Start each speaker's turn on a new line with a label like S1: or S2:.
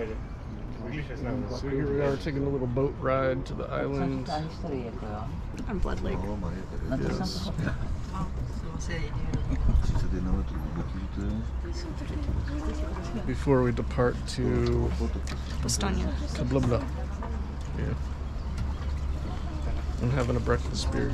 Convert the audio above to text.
S1: So here we are taking a little boat ride to the island.
S2: I'm Bled Lake.
S1: Yes. Oh, Before we depart to
S2: Estonia.
S1: Kablubla. Yeah. I'm having a breakfast beer.